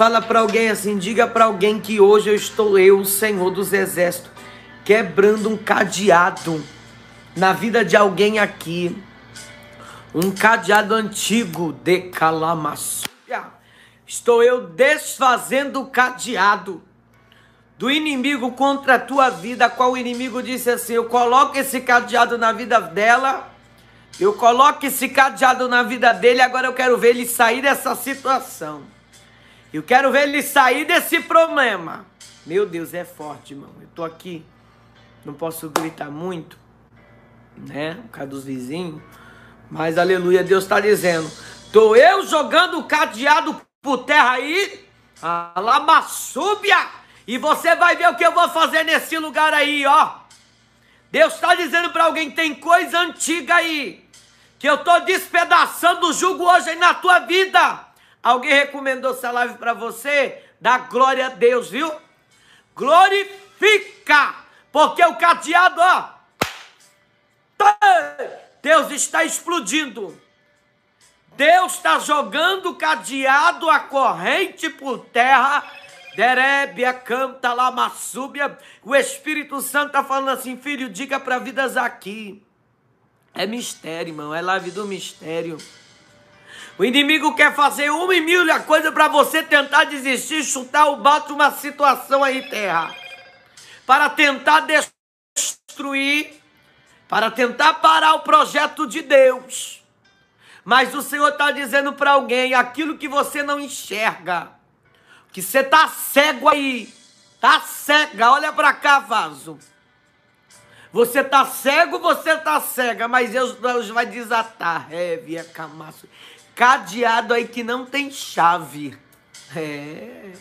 fala para alguém assim, diga para alguém que hoje eu estou eu, o Senhor dos Exércitos, quebrando um cadeado na vida de alguém aqui. Um cadeado antigo de calamaçúbia. Estou eu desfazendo o cadeado do inimigo contra a tua vida, qual o inimigo disse assim: Eu coloco esse cadeado na vida dela eu coloco esse cadeado na vida dele, agora eu quero ver ele sair dessa situação. Eu quero ver ele sair desse problema. Meu Deus, é forte, irmão. Eu tô aqui, não posso gritar muito, né? Por causa dos vizinhos. Mas aleluia, Deus está dizendo: tô eu jogando o cadeado por terra aí, a lamaçúbia, e você vai ver o que eu vou fazer nesse lugar aí, ó. Deus está dizendo para alguém: tem coisa antiga aí que eu estou despedaçando o jugo hoje aí na tua vida. Alguém recomendou essa live para você? Dá glória a Deus, viu? Glorifica, porque o cadeado, ó, Deus está explodindo. Deus está jogando o cadeado, a corrente por terra. Derébia, canta lá, maçúbia. O Espírito Santo está falando assim, filho, diga para vidas aqui é mistério, irmão. É live do mistério. O inimigo quer fazer uma e mil coisa para você tentar desistir, chutar o bato uma situação aí, terra. Para tentar destruir, para tentar parar o projeto de Deus. Mas o Senhor está dizendo para alguém aquilo que você não enxerga. Que você está cego aí. Está cega. Olha para cá, vaso. Você tá cego, você tá cega, mas Deus, Deus vai desatar. É, via camaço. Cadeado aí que não tem chave. É.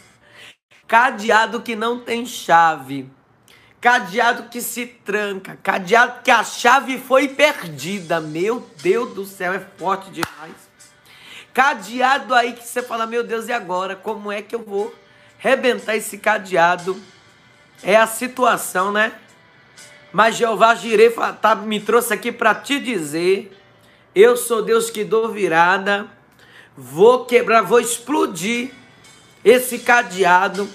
Cadeado que não tem chave. Cadeado que se tranca. Cadeado que a chave foi perdida. Meu Deus do céu, é forte demais. Cadeado aí que você fala, meu Deus, e agora? Como é que eu vou rebentar esse cadeado? É a situação, né? Mas Jeová Jireh tá, me trouxe aqui para te dizer: eu sou Deus que dou virada, vou quebrar, vou explodir esse cadeado.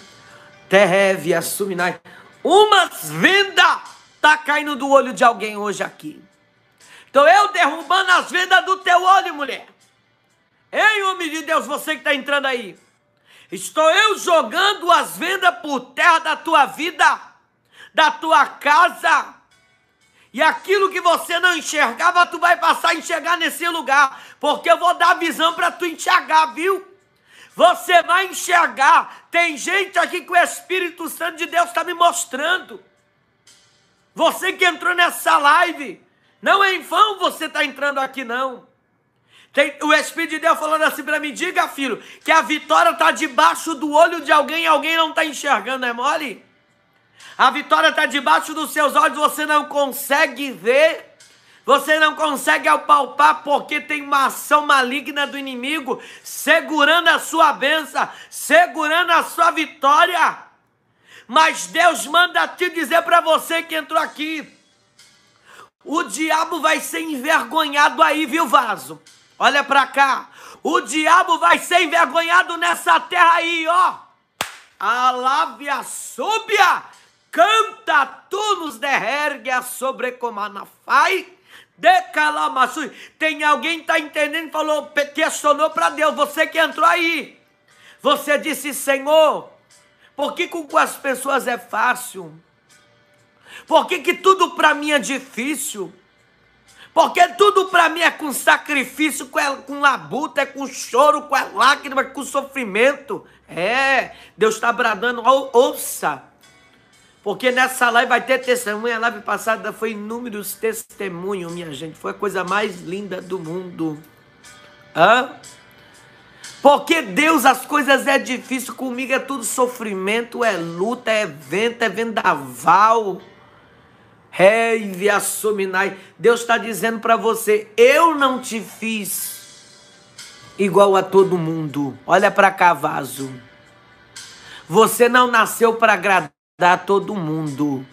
Terreve, assuminai. Umas vendas tá caindo do olho de alguém hoje aqui. Então eu derrubando as vendas do teu olho, mulher. Em nome de Deus, você que está entrando aí. Estou eu jogando as vendas por terra da tua vida da tua casa. E aquilo que você não enxergava, tu vai passar a enxergar nesse lugar, porque eu vou dar visão para tu enxergar, viu? Você vai enxergar. Tem gente aqui que o Espírito Santo de Deus está me mostrando. Você que entrou nessa live, não é em vão você está entrando aqui, não. Tem o Espírito de Deus falando assim para mim: diga, filho, que a vitória está debaixo do olho de alguém e alguém não está enxergando, é mole? A vitória está debaixo dos seus olhos, você não consegue ver, você não consegue apalpar, porque tem uma ação maligna do inimigo segurando a sua benção, segurando a sua vitória. Mas Deus manda te dizer para você que entrou aqui: o diabo vai ser envergonhado aí, viu, vaso? Olha para cá. O diabo vai ser envergonhado nessa terra aí, ó. Alávia súbia canta tu nos derergue a sobrecomanafai de calamaçui. Tem alguém que está entendendo, falou, questionou para Deus, você que entrou aí. Você disse, Senhor, por que com as pessoas é fácil? Por que, que tudo para mim é difícil? Porque tudo para mim é com sacrifício, com, com labuta, é com choro, com lágrima, com sofrimento. É, Deus está bradando, ouça. Porque nessa live vai ter testemunha. A live passada foi inúmeros testemunhos, minha gente. Foi a coisa mais linda do mundo. Hã? Porque Deus, as coisas é difícil. Comigo é tudo sofrimento, é luta, é vento, é vendaval. Rei, viassominai. Deus está dizendo para você: eu não te fiz igual a todo mundo. Olha para cá, vaso. Você não nasceu para agradar a todo mundo.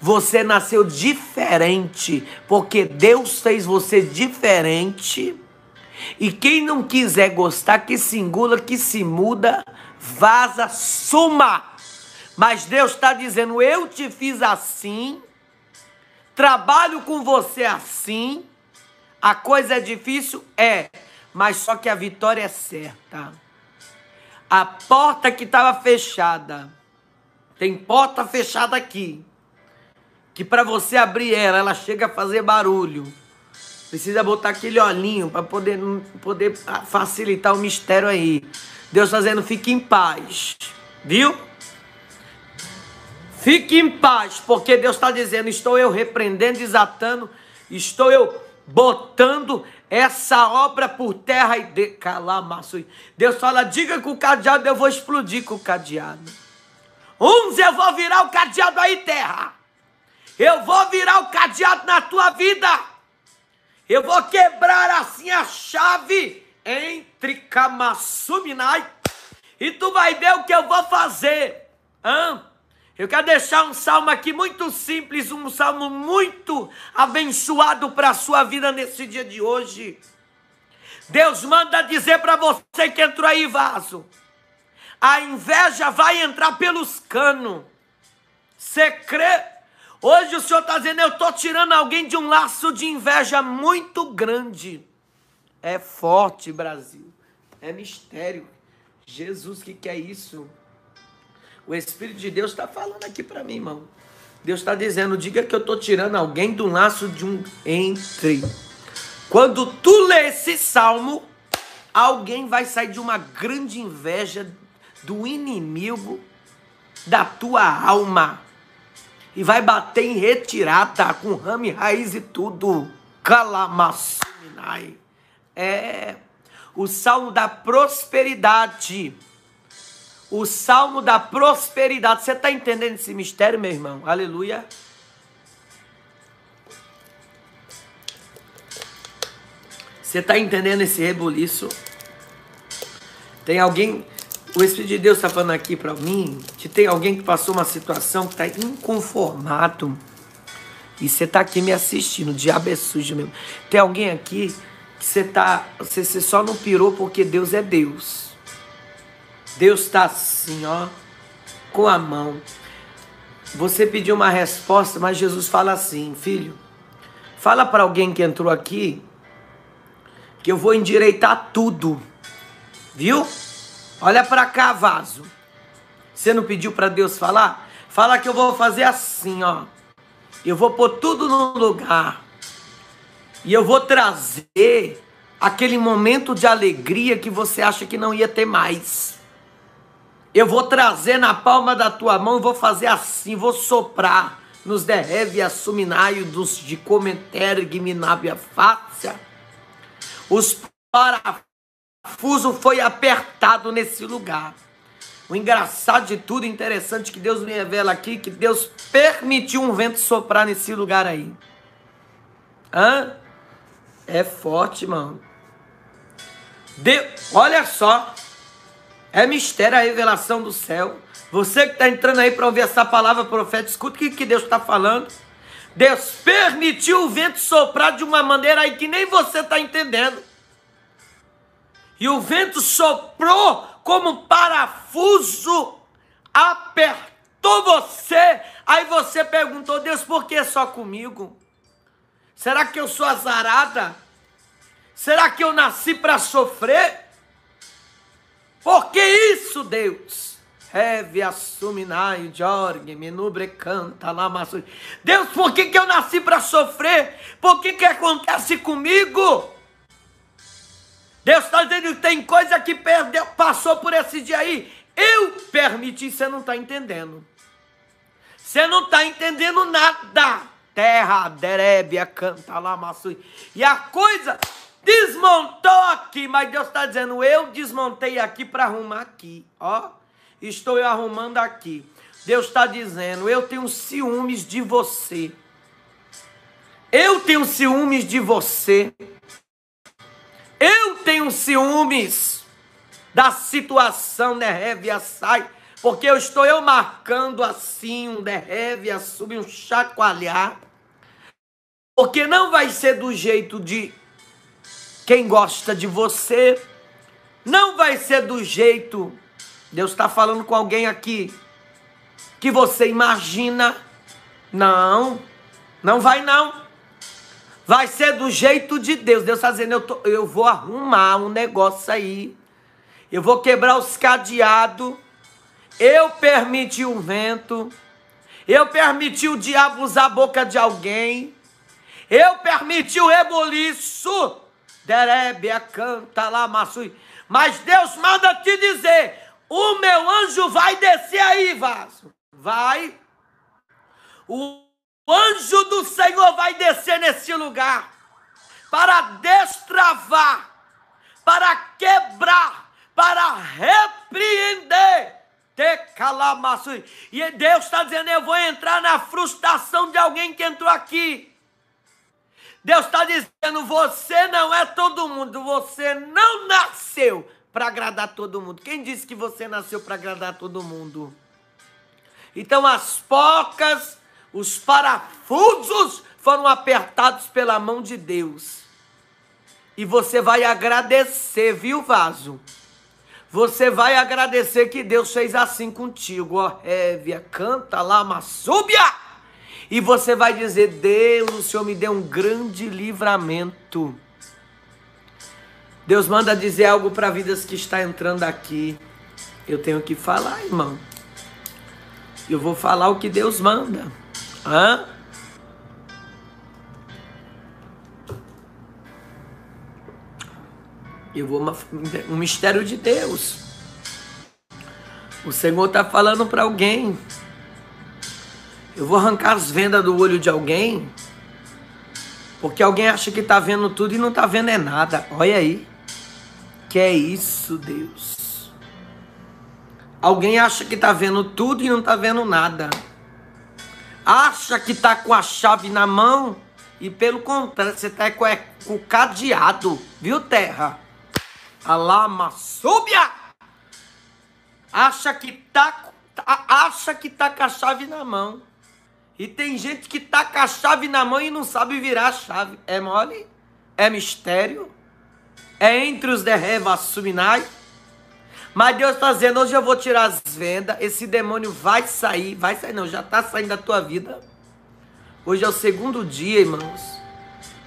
Você nasceu diferente, porque Deus fez você diferente E quem não quiser gostar, que se engula, que se muda, vaza, suma. Mas Deus está dizendo: eu te fiz assim, trabalho com você assim. A coisa é difícil? É, mas só que a vitória é certa. A porta que estava fechada, tem porta fechada aqui, que para você abrir ela, ela chega a fazer barulho. Precisa botar aquele olhinho para poder, poder facilitar o mistério aí. Deus fazendo, fique em paz. Viu? Fique em paz, porque Deus está dizendo: estou eu repreendendo, desatando, estou eu botando essa obra por terra e de calamaço. Deus fala: diga com o cadeado, eu vou explodir com o cadeado. Uns eu vou virar o cadeado aí, terra. Eu vou virar o cadeado na tua vida. Eu vou quebrar assim a chave entre Kamassuminai e tu vai ver o que eu vou fazer. Hã? Eu quero deixar um salmo aqui muito simples, um salmo muito abençoado para a sua vida nesse dia de hoje. Deus manda dizer para você que entrou aí, vaso. A inveja vai entrar pelos canos. Você crê? Hoje o Senhor está dizendo: eu estou tirando alguém de um laço de inveja muito grande. É forte, Brasil. É mistério. Jesus, que, que é isso? O Espírito de Deus está falando aqui para mim, irmão. Deus está dizendo: diga que eu estou tirando alguém do laço de um entre. Quando tu lê esse salmo, alguém vai sair de uma grande inveja do inimigo da tua alma e vai bater em retirada com rame, raiz e tudo. Calamassuminai. É o salmo da prosperidade. O salmo da prosperidade. Você está entendendo esse mistério, meu irmão? Aleluia. Você está entendendo esse rebuliço? Tem alguém o Espírito de Deus está falando aqui para mim que tem alguém que passou uma situação que está inconformado. E você está aqui me assistindo, diabo é sujo mesmo. Tem alguém aqui que você tá, você, você só não pirou porque Deus é Deus. Deus está assim, ó, com a mão. Você pediu uma resposta, mas Jesus fala assim, filho, fala para alguém que entrou aqui que eu vou endireitar tudo, viu? Olha para cá, vaso. Você não pediu para Deus falar? Fala que eu vou fazer assim, ó. Eu vou pôr tudo no lugar. E eu vou trazer aquele momento de alegria que você acha que não ia ter mais. Eu vou trazer na palma da tua mão vou fazer assim, vou soprar nos derreve assuminaio dos de comentério gminábia fácia. Os parafusos fuso foi apertado nesse lugar. O engraçado de tudo, interessante que Deus me revela aqui, que Deus permitiu um vento soprar nesse lugar aí. Hã? É forte, mano. Olha só. É mistério a revelação do céu. Você que está entrando aí para ouvir essa palavra profética, escuta o que, que Deus está falando. Deus permitiu o vento soprar de uma maneira aí que nem você está entendendo e o vento soprou como parafuso, apertou você. Aí você perguntou, Deus, por que só comigo? Será que eu sou azarada? Será que eu nasci para sofrer? Por que isso, Deus? Heve assuminai, jorge, menubre canta, lamaçu. Deus, por que, que eu nasci para sofrer? Por que, que acontece comigo? Deus está dizendo que tem coisa que perdeu, passou por esse dia aí. Eu permiti, você não está entendendo. Você não está entendendo nada. Terra, derébia, canta lá, maçui. E a coisa desmontou aqui, mas Deus está dizendo, eu desmontei aqui para arrumar aqui. Ó, estou eu arrumando aqui. Deus está dizendo, eu tenho ciúmes de você. Eu tenho ciúmes de você. Eu tenho ciúmes da situação derreve sai, porque eu estou eu marcando assim um derreve subir um chacoalhar, porque não vai ser do jeito de quem gosta de você. Não vai ser do jeito. Deus está falando com alguém aqui que você imagina. Não, não vai não. Vai ser do jeito de Deus. Deus está dizendo: eu, tô, eu vou arrumar um negócio aí. Eu vou quebrar os cadeados. Eu permiti o vento. Eu permiti o diabo usar a boca de alguém. Eu permiti o reboliço. Derebia canta lá, maçui. Mas Deus manda te dizer: o meu anjo vai descer aí, vaso. Vai. O anjo do Senhor vai descer nesse lugar para destravar, para quebrar, para repreender. E Deus está dizendo: eu vou entrar na frustração de alguém que entrou aqui. Deus está dizendo: você não é todo mundo, você não nasceu para agradar todo mundo. Quem disse que você nasceu para agradar todo mundo? Então as pocas, os parafusos foram apertados pela mão de Deus. E você vai agradecer, viu, vaso? Você vai agradecer que Deus fez assim contigo, ó. Évia, canta lá, maçúbia! E você vai dizer: Deus, o Senhor me deu um grande livramento. Deus manda dizer algo para vidas que está entrando aqui. Eu tenho que falar, irmão. Eu vou falar o que Deus manda. Hã? Eu vou um mistério de Deus. O Senhor está falando para alguém. Eu vou arrancar as vendas do olho de alguém, porque alguém acha que está vendo tudo e não está vendo é nada. Olha aí. Que é isso, Deus? Alguém acha que está vendo tudo e não está vendo nada. Acha que está com a chave na mão e pelo contrário, você está com, é, com o cadeado, viu, terra? Alama, súbia! Acha que tá, acha que tá com a chave na mão. E tem gente que tá com a chave na mão e não sabe virar a chave. É mole? É mistério? É entre os derrevas suminai? Mas Deus está dizendo, hoje eu vou tirar as vendas, esse demônio vai sair, vai sair não, já está saindo da tua vida. Hoje é o segundo dia, irmãos,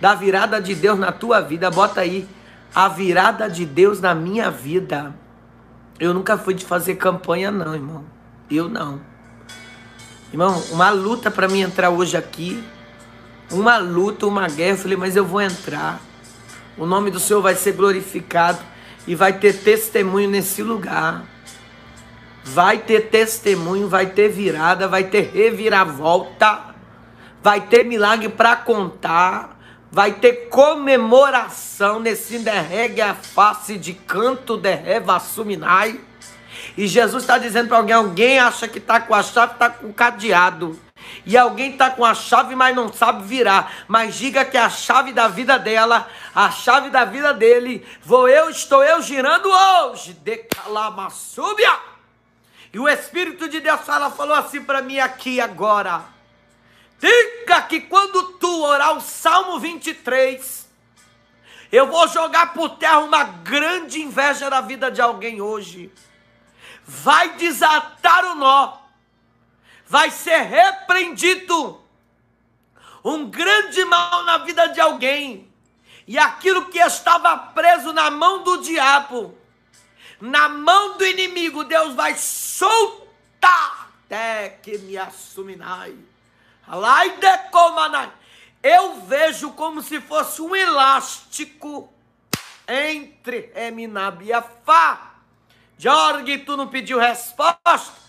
da virada de Deus na tua vida. Bota aí, a virada de Deus na minha vida. Eu nunca fui de fazer campanha não, irmão. Eu não. Irmão, uma luta para mim entrar hoje aqui. Uma luta, uma guerra. Eu falei, mas eu vou entrar. O nome do Senhor vai ser glorificado e vai ter testemunho nesse lugar. Vai ter testemunho, vai ter virada, vai ter reviravolta, vai ter milagre para contar, vai ter comemoração nesse derregue a face de canto derreva suminai. E Jesus está dizendo para alguém: alguém acha que está com a chave, está com o cadeado. E alguém está com a chave, mas não sabe virar. Mas diga que a chave da vida dela, a chave da vida dele, vou eu, estou eu girando hoje. Decalamassúbia. E o Espírito de Deus fala, falou assim para mim aqui agora. Diga que quando tu orar o Salmo 23, eu vou jogar por terra uma grande inveja na vida de alguém hoje vai desatar o nó, vai ser repreendido um grande mal na vida de alguém, e aquilo que estava preso na mão do diabo, na mão do inimigo, Deus vai soltar até que me assuminai. Eu vejo como se fosse um elástico entre Eminab e Afá Jorge, tu não pediu resposta?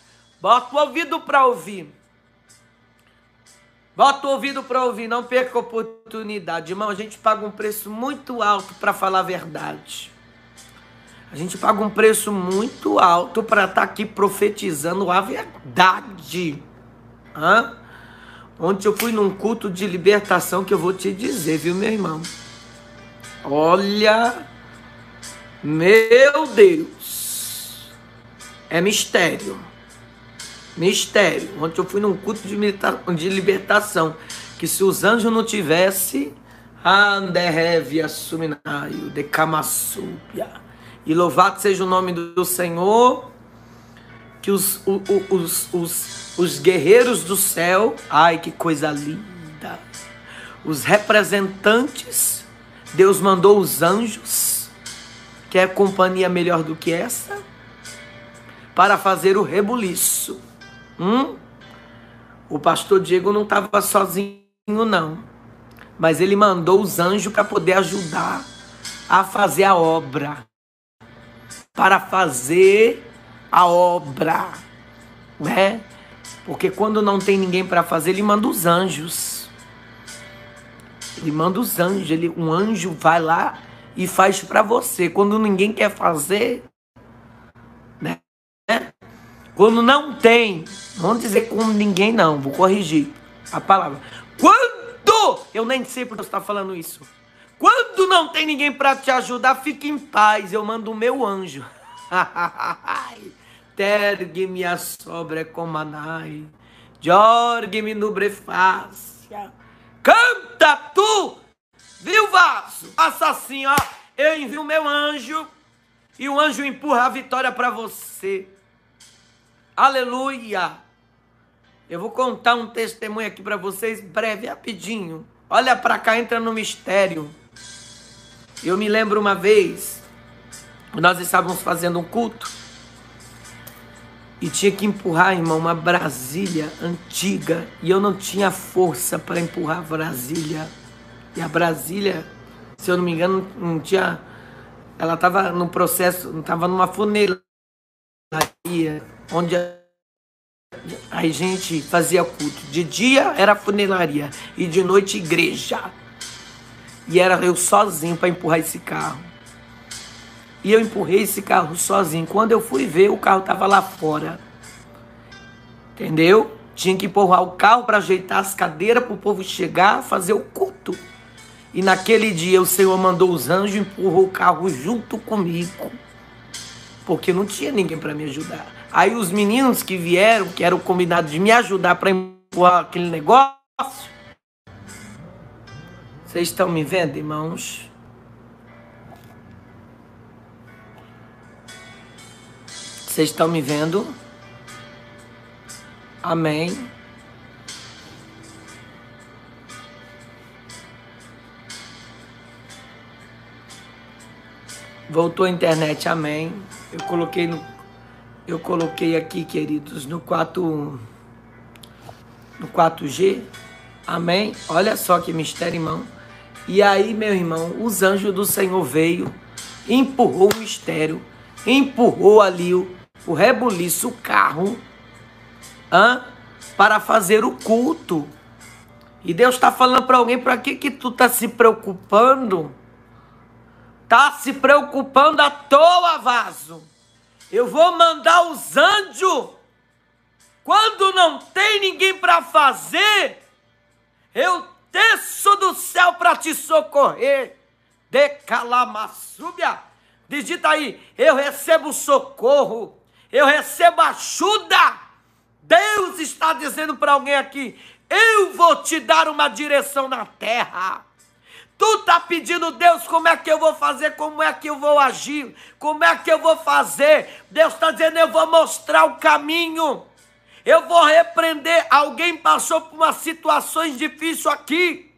Bota o ouvido para ouvir. Bota o ouvido para ouvir, não perca a oportunidade. Irmão, a gente paga um preço muito alto para falar a verdade. A gente paga um preço muito alto para estar tá aqui profetizando a verdade. Hã? Ontem eu fui num culto de libertação que eu vou te dizer, viu, meu irmão? Olha, meu Deus. É mistério. Mistério. Ontem eu fui num culto de, de libertação. Que se os anjos não tivessem, Anderrevia suminaio de Kamassupia. E louvado seja o nome do Senhor, que os, os, os, os guerreiros do céu, ai que coisa linda, os representantes, Deus mandou os anjos, que é companhia melhor do que essa, para fazer o rebuliço. Hum? O pastor Diego não estava sozinho, não. Mas ele mandou os anjos para poder ajudar a fazer a obra. Para fazer a obra. Né? Porque quando não tem ninguém para fazer, ele manda os anjos. Ele manda os anjos. Ele, um anjo vai lá e faz para você. Quando ninguém quer fazer? Quando não tem, vamos dizer com ninguém não, vou corrigir a palavra. Quando, eu nem sei porque você está falando isso. Quando não tem ninguém para te ajudar, fique em paz, eu mando o meu anjo. Tergue-me a sobre comanai, jorgue-me no brefácia. Canta tu, viu vaso? Assim, ó. Eu envio o meu anjo e o anjo empurra a vitória para você. Aleluia! Eu vou contar um testemunho aqui para vocês, breve, rapidinho. Olha para cá, entra no mistério. Eu me lembro uma vez, nós estávamos fazendo um culto e tinha que empurrar, irmão, uma Brasília antiga e eu não tinha força para empurrar a Brasília. E a Brasília, se eu não me engano, não tinha. Ela estava no processo, estava numa funelaria onde a gente fazia culto. De dia era funelaria e de noite igreja. E era eu sozinho para empurrar esse carro. E eu empurrei esse carro sozinho. Quando eu fui ver, o carro estava lá fora. Entendeu? Tinha que empurrar o carro para ajeitar as cadeiras para o povo chegar, fazer o culto. E naquele dia o Senhor mandou os anjos e empurrou o carro junto comigo. Porque não tinha ninguém para me ajudar. Aí os meninos que vieram, que eram combinados de me ajudar para empurrar aquele negócio. Vocês estão me vendo, irmãos? Vocês estão me vendo? Amém. Voltou a internet, amém. Eu coloquei no eu coloquei aqui, queridos, no 4 no 4G. Amém? Olha só que mistério, irmão. E aí, meu irmão, os anjos do Senhor veio, empurrou o mistério, empurrou ali o, o rebuliço, o carro, hã? para fazer o culto. E Deus está falando para alguém, para que que tu tá se preocupando? Tá se preocupando à toa, vaso. Eu vou mandar os anjos. Quando não tem ninguém para fazer, eu desço do céu para te socorrer. De calamassúbia. Digita aí, eu recebo socorro, eu recebo ajuda. Deus está dizendo para alguém aqui: eu vou te dar uma direção na terra. Tu tá pedindo, Deus, como é que eu vou fazer? Como é que eu vou agir? Como é que eu vou fazer? Deus está dizendo, eu vou mostrar o caminho. Eu vou repreender. Alguém passou por umas situações difíceis aqui.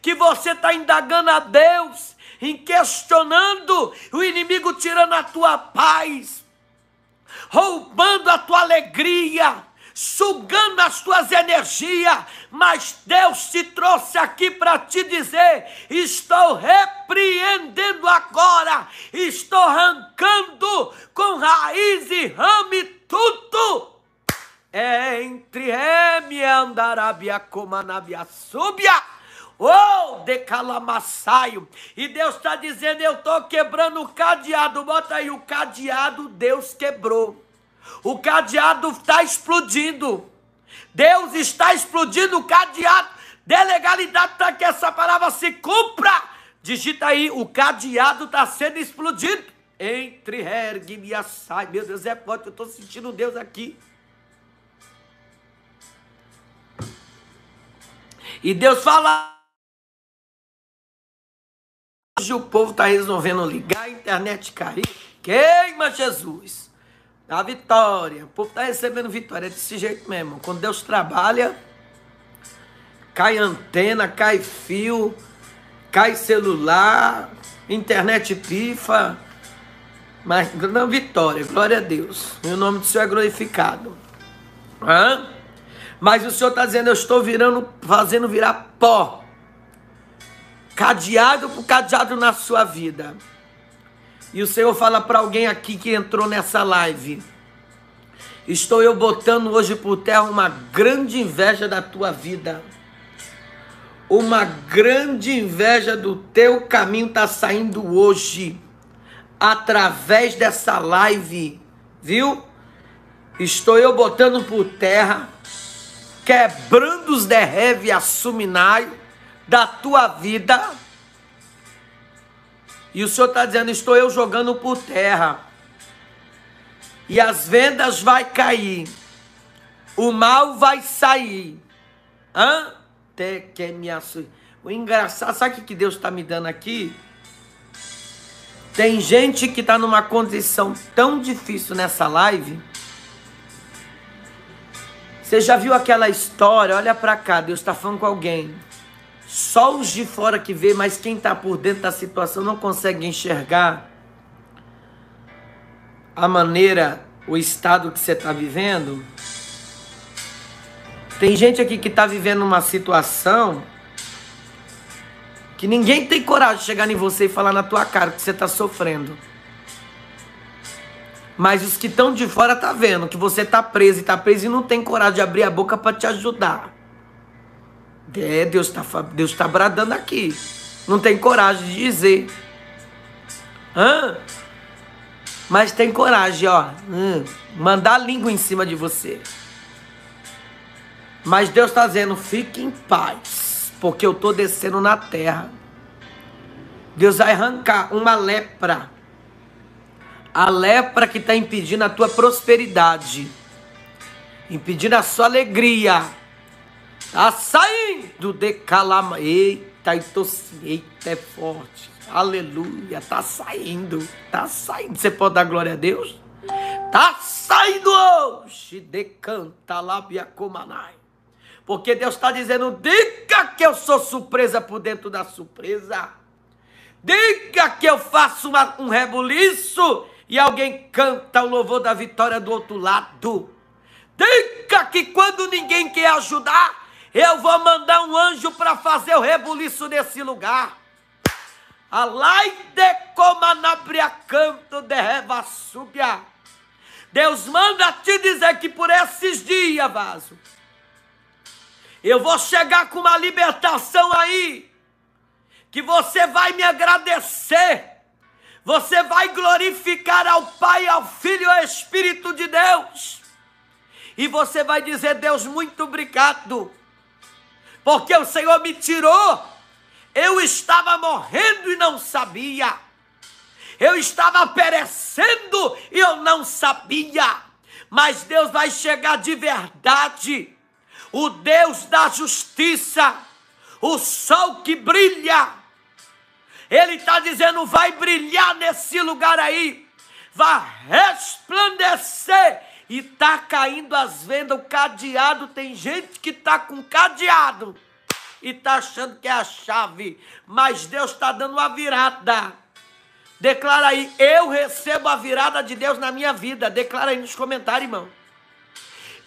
Que você está indagando a Deus, em questionando, o inimigo tirando a tua paz, roubando a tua alegria sugando as tuas energias, mas Deus te trouxe aqui para te dizer: estou repreendendo agora, estou arrancando com raiz e rame tudo. Entre Reme andarabia comanabia súbia. Oh, de calamassaio. E Deus está dizendo: Eu estou quebrando o cadeado. Bota aí o cadeado, Deus quebrou. O cadeado está explodindo. Deus está explodindo o cadeado de legalidade para que essa palavra se cumpra. Digita aí, o cadeado está sendo explodido. Entre ergue e assai. Meu Deus, é forte, eu estou sentindo Deus aqui. E Deus fala Hoje o povo está resolvendo ligar, a internet cair. Queima Jesus. A vitória. O povo está recebendo vitória. É desse jeito mesmo. Quando Deus trabalha, cai antena, cai fio, cai celular, internet pifa. Mas não, vitória, glória a Deus. E o nome do Senhor é glorificado. Hã? Mas o Senhor está dizendo, eu estou virando, fazendo virar pó cadeado por cadeado na sua vida. E o Senhor fala para alguém aqui que entrou nessa live: Estou eu botando hoje por terra uma grande inveja da tua vida. Uma grande inveja do teu caminho está saindo hoje, através dessa live, viu? Estou eu botando por terra, quebrando os derreve a suminai da tua vida. E o Senhor está dizendo: estou eu jogando por terra. E as vendas vai cair. O mal vai sair. Hã? Te que me O engraçado, sabe o que Deus está me dando aqui? Tem gente que está numa condição tão difícil nessa live. Você já viu aquela história? Olha para cá, Deus está falando com alguém. Só os de fora que vê, mas quem está por dentro da situação não consegue enxergar a maneira, o estado que você está vivendo. Tem gente aqui que está vivendo uma situação que ninguém tem coragem de chegar em você e falar na tua cara que você está sofrendo. Mas os que estão de fora tá vendo que você tá preso e tá preso e não tem coragem de abrir a boca para te ajudar. É, Deus está Deus tá bradando aqui. Não tem coragem de dizer. Hã? Mas tem coragem, ó. Hum, mandar a língua em cima de você. Mas Deus está dizendo: fique em paz, porque eu estou descendo na terra. Deus vai arrancar uma lepra. A lepra que está impedindo a tua prosperidade, impedindo a sua alegria saindo de calama. Eita, eita, é forte. Aleluia, tá saindo. Tá saindo. Você pode dar glória a Deus? Tá saindo hoje. Decanta lábia comanai. Porque Deus está dizendo: diga que eu sou surpresa por dentro da surpresa. Diga que eu faço uma, um rebuliço e alguém canta o louvor da vitória do outro lado. Diga que quando ninguém quer ajudar, eu vou mandar um anjo para fazer o rebuliço nesse lugar. Alai de comanabria canto de revassúbia. Deus manda te dizer que por esses dias, vaso, eu vou chegar com uma libertação aí, que você vai me agradecer, você vai glorificar ao Pai, ao Filho e ao Espírito de Deus, e você vai dizer: Deus, muito obrigado porque o Senhor me tirou. Eu estava morrendo e não sabia. Eu estava perecendo e eu não sabia. Mas Deus vai chegar de verdade. O Deus da justiça, o sol que brilha. Ele está dizendo: vai brilhar nesse lugar aí, vai resplandecer e tá caindo as vendas, o cadeado, tem gente que tá com cadeado e tá achando que é a chave, mas Deus está dando uma virada. Declara aí, eu recebo a virada de Deus na minha vida. Declara aí nos comentários, irmão.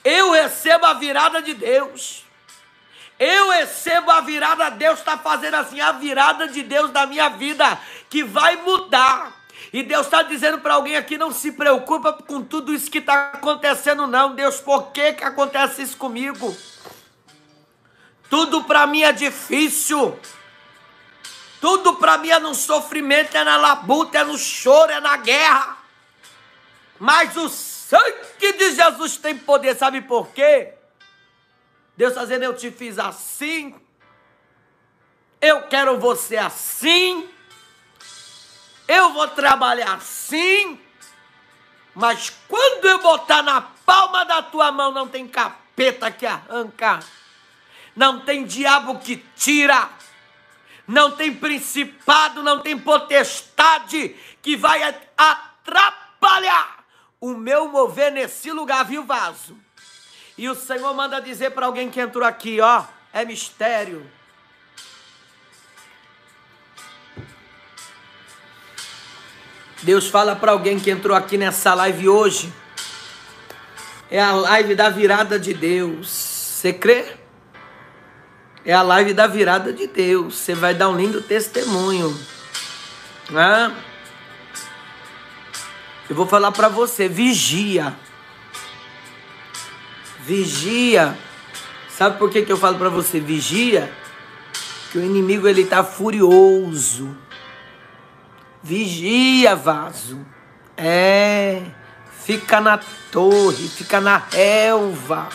Eu recebo a virada de Deus. Eu recebo a virada, Deus está fazendo assim, a virada de Deus na minha vida, que vai mudar. E Deus está dizendo para alguém aqui: não se preocupa com tudo isso que está acontecendo, não. Deus, por que, que acontece isso comigo? Tudo para mim é difícil. Tudo para mim é no sofrimento, é na labuta, é no choro, é na guerra. Mas o sangue de Jesus tem poder, sabe por quê? Deus está dizendo: Eu te fiz assim, eu quero você assim eu vou trabalhar assim, mas quando eu botar na palma da tua mão, não tem capeta que arranca, não tem diabo que tira, não tem principado, não tem potestade que vai atrapalhar o meu mover nesse lugar, viu, vaso? E o Senhor manda dizer para alguém que entrou aqui, ó, é mistério. Deus fala para alguém que entrou aqui nessa live hoje. É a live da virada de Deus. Você crê? É a live da virada de Deus. Você vai dar um lindo testemunho. Né? Eu vou falar para você, vigia. Vigia. Sabe por que, que eu falo para você vigia? Que o inimigo ele tá furioso. Vigia, vaso. É, fica na torre, fica na relva.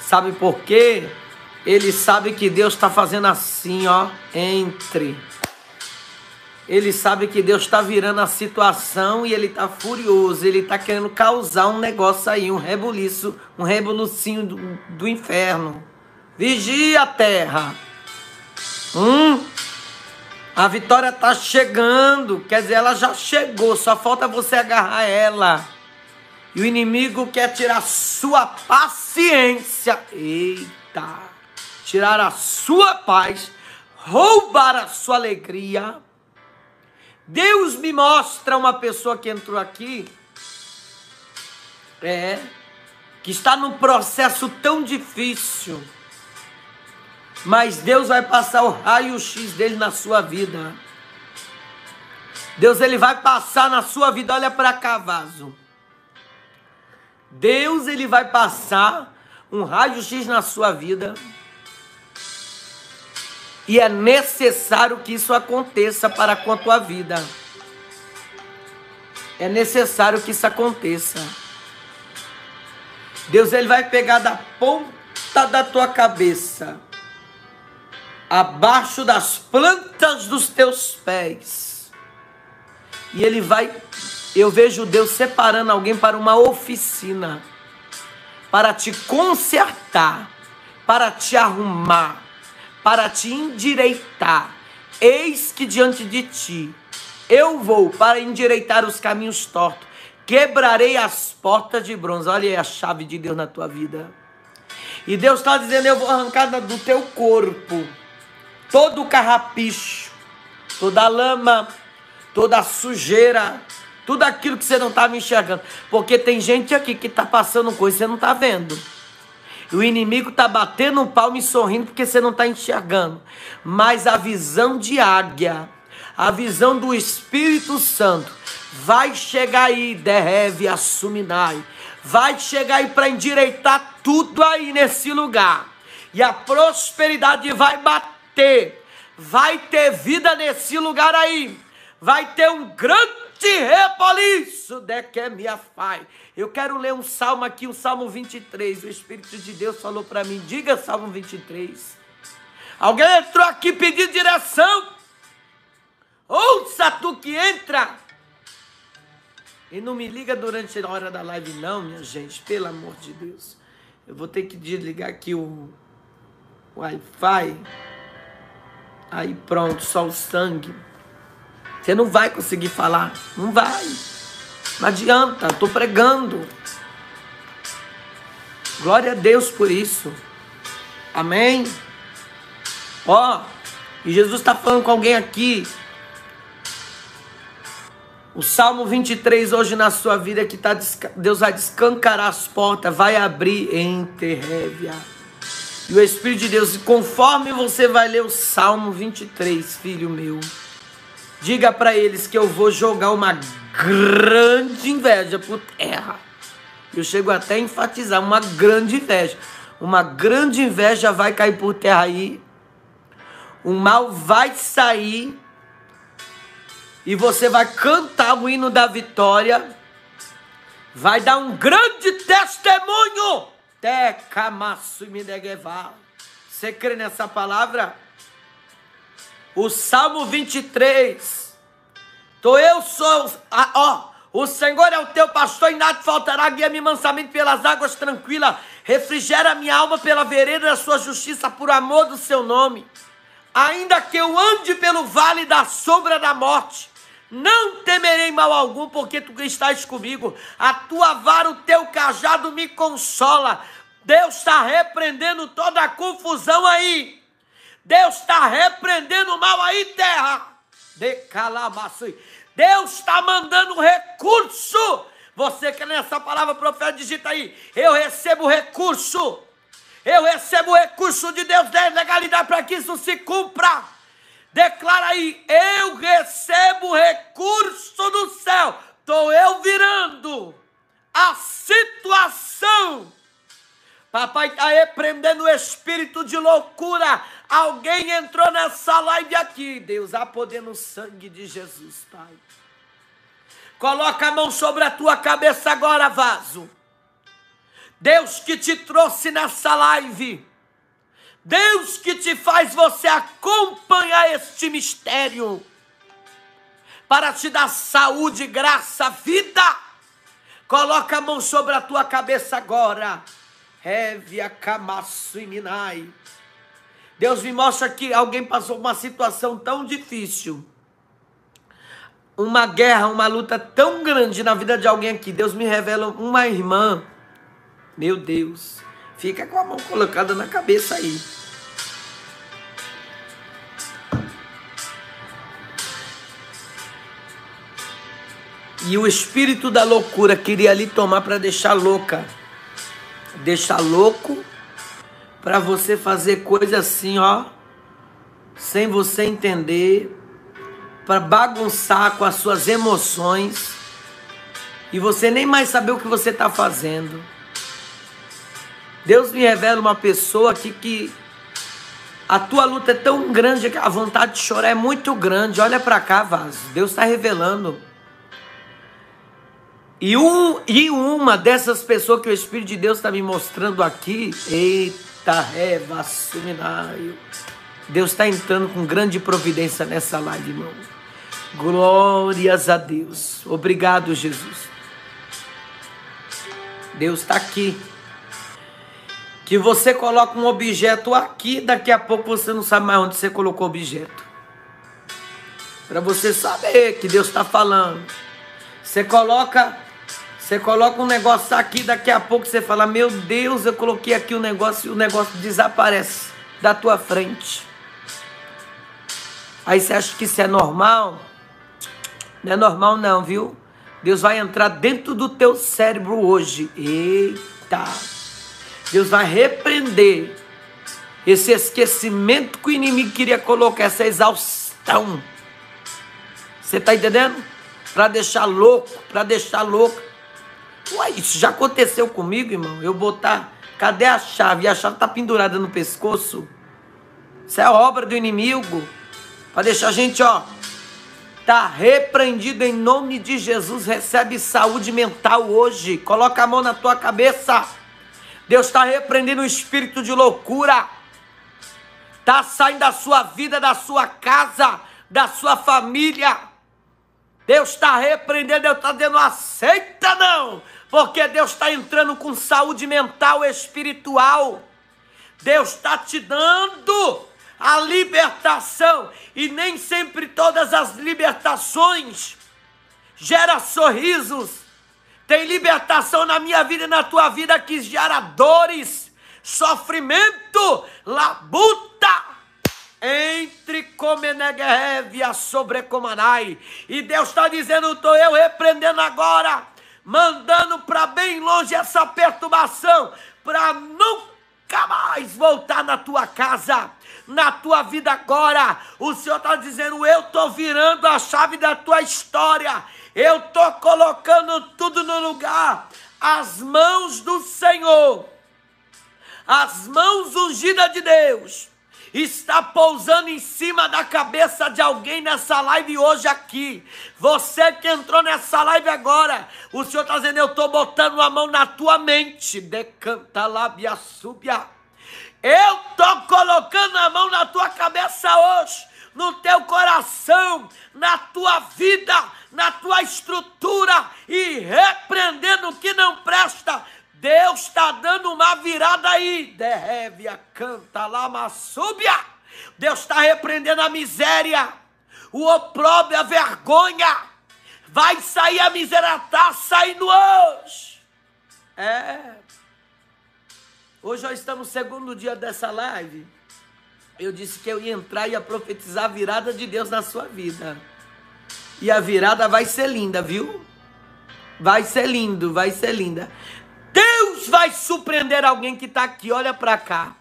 Sabe por quê? Ele sabe que Deus está fazendo assim, ó, entre ele sabe que Deus está virando a situação e ele está furioso. Ele está querendo causar um negócio aí, um rebuliço, um rebulicinho do, do inferno. Vigia terra. Hum? A vitória está chegando. Quer dizer, ela já chegou. Só falta você agarrar ela. E o inimigo quer tirar sua paciência. Eita! Tirar a sua paz, roubar a sua alegria Deus me mostra uma pessoa que entrou aqui, é, que está num processo tão difícil, mas Deus vai passar o raio-x dele na sua vida. Deus ele vai passar na sua vida, olha para cá, vaso. Deus ele vai passar um raio-x na sua vida. E é necessário que isso aconteça para com a tua vida. É necessário que isso aconteça. Deus ele vai pegar da ponta da tua cabeça, abaixo das plantas dos teus pés. E ele vai, eu vejo Deus separando alguém para uma oficina, para te consertar, para te arrumar para te endireitar. Eis que diante de ti eu vou para endireitar os caminhos tortos. Quebrarei as portas de bronze. Olha aí a chave de Deus na tua vida. E Deus está dizendo: Eu vou arrancar do teu corpo todo o carrapicho, toda a lama, toda a sujeira, tudo aquilo que você não estava enxergando. Porque tem gente aqui que está passando coisa que você não está vendo. O inimigo está batendo um palmo e sorrindo porque você não está enxergando. Mas a visão de águia, a visão do Espírito Santo, vai chegar aí, derreve assuminai. Vai chegar aí para endireitar tudo aí nesse lugar. E a prosperidade vai bater. Vai ter vida nesse lugar aí. Vai ter um grande repoliço de que me afai. Eu quero ler um salmo aqui, o Salmo 23. O Espírito de Deus falou para mim, diga Salmo 23. Alguém entrou aqui pedindo direção? Ouça tu que entra. E não me liga durante a hora da live não, minha gente, pelo amor de Deus. Eu vou ter que desligar aqui o Wi-Fi. Aí pronto, só o sangue. Você não vai conseguir falar. Não vai. Não adianta, estou pregando. Glória a Deus por isso. Amém? Ó, e Jesus está falando com alguém aqui. O Salmo 23 hoje na sua vida que tá, Deus vai descancarar as portas, vai abrir em Terrévia. E o Espírito de Deus, conforme você vai ler o Salmo 23, filho meu, diga para eles que eu vou jogar uma grande inveja por terra. Eu chego até a enfatizar uma grande inveja. Uma grande inveja vai cair por terra aí. O mal vai sair. E você vai cantar o hino da vitória. Vai dar um grande testemunho. Você crê nessa palavra? O Salmo 23 Tô eu sou, ó, o Senhor é o teu pastor e nada faltará, guia-me mansamente pelas águas tranquilas, refrigera minha alma pela vereda da sua justiça, por amor do seu nome. Ainda que eu ande pelo vale da sombra da morte, não temerei mal algum, porque tu estás comigo. A tua vara, o teu cajado me consola. Deus está repreendendo toda a confusão aí. Deus está repreendendo o mal aí, terra. De. Deus está mandando recurso. Você que nessa palavra profeta digita aí. Eu recebo recurso. Eu recebo recurso de Deus da legalidade para que isso se cumpra. Declara aí, eu recebo recurso do céu. Estou eu virando a situação. Papai está repreendendo o espírito de loucura. Alguém entrou nessa live aqui. Deus, há poder no sangue de Jesus, Pai. Coloca a mão sobre a tua cabeça agora, vaso. Deus que te trouxe nessa live. Deus que te faz você acompanhar este mistério para te dar saúde, graça, vida. Coloca a mão sobre a tua cabeça agora. Hevia Kamasu Minai. Deus me mostra que alguém passou uma situação tão difícil. Uma guerra, uma luta tão grande na vida de alguém aqui. Deus me revela uma irmã. Meu Deus. Fica com a mão colocada na cabeça aí. E o espírito da loucura queria lhe tomar para deixar louca. Deixar louco para você fazer coisa assim, ó, sem você entender, para bagunçar com as suas emoções e você nem mais saber o que você está fazendo. Deus me revela uma pessoa aqui que a tua luta é tão grande que a vontade de chorar é muito grande. Olha para cá, vaso. Deus está revelando. E, um, e uma dessas pessoas que o Espírito de Deus está me mostrando aqui, eita, reva, suminaio. Deus está entrando com grande providência nessa live, irmão. Glórias a Deus. Obrigado, Jesus. Deus está aqui. Que você coloca um objeto aqui, daqui a pouco você não sabe mais onde você colocou o objeto. Para você saber que Deus está falando. Você coloca você coloca um negócio aqui, daqui a pouco você fala: Meu Deus, eu coloquei aqui o negócio e o negócio desaparece da tua frente. Aí você acha que isso é normal? Não é normal, não, viu? Deus vai entrar dentro do teu cérebro hoje. Eita! Deus vai repreender esse esquecimento que o inimigo queria colocar, essa exaustão. Você está entendendo? Para deixar louco, para deixar louco. Ué, isso já aconteceu comigo, irmão? Eu botar. Cadê a chave? E a chave tá pendurada no pescoço. Isso é obra do inimigo. Para deixar a gente, ó. Tá repreendido em nome de Jesus. Recebe saúde mental hoje. Coloca a mão na tua cabeça. Deus está repreendendo o espírito de loucura. Tá saindo da sua vida, da sua casa, da sua família. Deus está repreendendo, Deus está dizendo, aceita não porque Deus está entrando com saúde mental e espiritual. Deus está te dando a libertação e nem sempre todas as libertações gera sorrisos. Tem libertação na minha vida e na tua vida que gera dores, sofrimento, labuta entre Comenegev e a sobrecomanai. E Deus está dizendo: estou eu repreendendo agora mandando para bem longe essa perturbação, para nunca mais voltar na tua casa, na tua vida agora. O Senhor está dizendo: Eu estou virando a chave da tua história, eu estou colocando tudo no lugar. As mãos do Senhor, as mãos ungidas de Deus, está pousando em cima da cabeça de alguém nessa live hoje aqui. Você que entrou nessa live agora, o Senhor está dizendo: Eu estou botando a mão na tua mente. Decanta lábia súbia. Eu estou colocando a mão na tua cabeça hoje, no teu coração, na tua vida, na tua estrutura e repreendendo o que não presta Deus está dando uma virada aí. Derreve a canta lá, súbia. Deus está repreendendo a miséria, o opróbrio, a vergonha. Vai sair a miséria, está saindo hoje. É. Hoje nós estamos no segundo dia dessa live. Eu disse que eu ia entrar e ia profetizar a virada de Deus na sua vida. E a virada vai ser linda, viu? Vai ser lindo, vai ser linda. Deus vai surpreender alguém que está aqui. Olha para cá.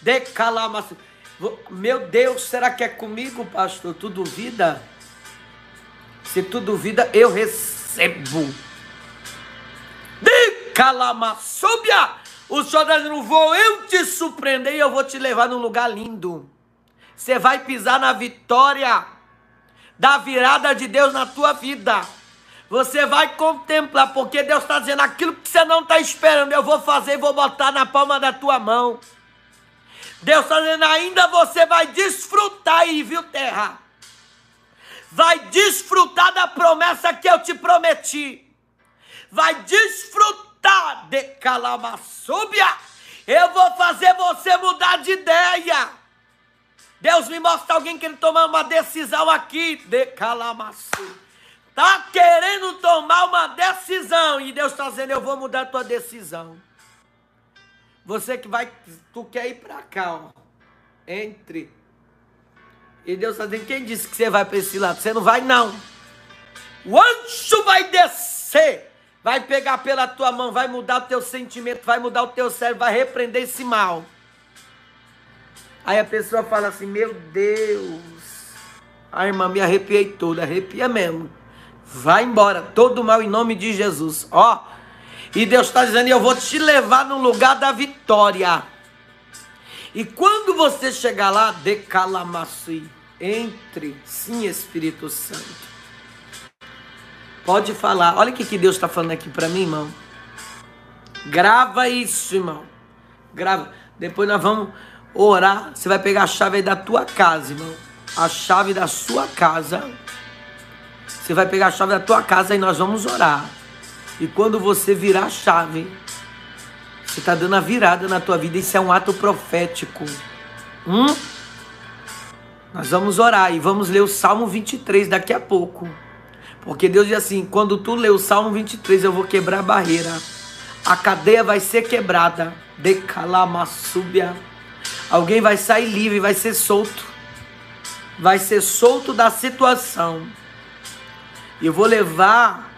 Decalamaço. Meu Deus, será que é comigo, pastor? Tu duvida? Se tu duvida, eu recebo. Decalamaçúbia. O Senhor está dizendo, vou eu te surpreender e eu vou te levar num lugar lindo. Você vai pisar na vitória da virada de Deus na tua vida. Você vai contemplar, porque Deus está dizendo aquilo que você não está esperando, eu vou fazer e vou botar na palma da tua mão. Deus está dizendo, ainda você vai desfrutar aí, viu, terra? Vai desfrutar da promessa que eu te prometi. Vai desfrutar tá de calamaçúbia, eu vou fazer você mudar de ideia. Deus me mostra alguém querendo tomar uma decisão aqui, de calamaçu. Tá querendo tomar uma decisão e Deus está dizendo, eu vou mudar a tua decisão. Você que vai, tu quer ir para cá, ó. Entre. E Deus está dizendo, quem disse que você vai para esse lado? Você não vai não. O anjo vai descer vai pegar pela tua mão, vai mudar o teu sentimento, vai mudar o teu cérebro, vai repreender esse mal. Aí a pessoa fala assim: Meu Deus, a irmã me arrepiei toda, arrepia mesmo. Vai embora, todo mal em nome de Jesus. Ó, e Deus está dizendo: Eu vou te levar no lugar da vitória. E quando você chegar lá, decalamaçui, entre, sim, Espírito Santo. Pode falar. Olha o que, que Deus está falando aqui para mim, irmão. Grava isso, irmão. Grava. Depois nós vamos orar. Você vai pegar a chave aí da tua casa, irmão. A chave da sua casa. Você vai pegar a chave da tua casa e nós vamos orar. E quando você virar a chave, você está dando a virada na tua vida. Isso é um ato profético. Hum? Nós vamos orar e vamos ler o Salmo 23 daqui a pouco. Porque Deus diz assim: quando tu lê o Salmo 23, eu vou quebrar a barreira. A cadeia vai ser quebrada. Decalamassúbia. Alguém vai sair livre, vai ser solto. Vai ser solto da situação. Eu vou levar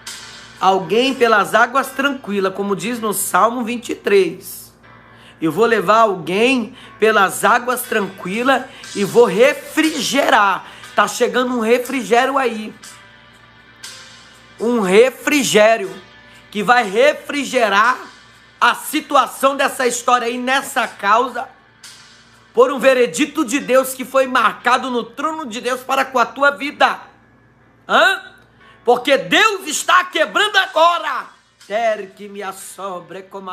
alguém pelas águas tranquilas, como diz no Salmo 23. Eu vou levar alguém pelas águas tranquilas e vou refrigerar. Tá chegando um refrigério aí um refrigério que vai refrigerar a situação dessa história aí nessa causa por um veredito de Deus que foi marcado no trono de Deus para com a tua vida. Hã? Porque Deus está quebrando agora. Ter que me assobre como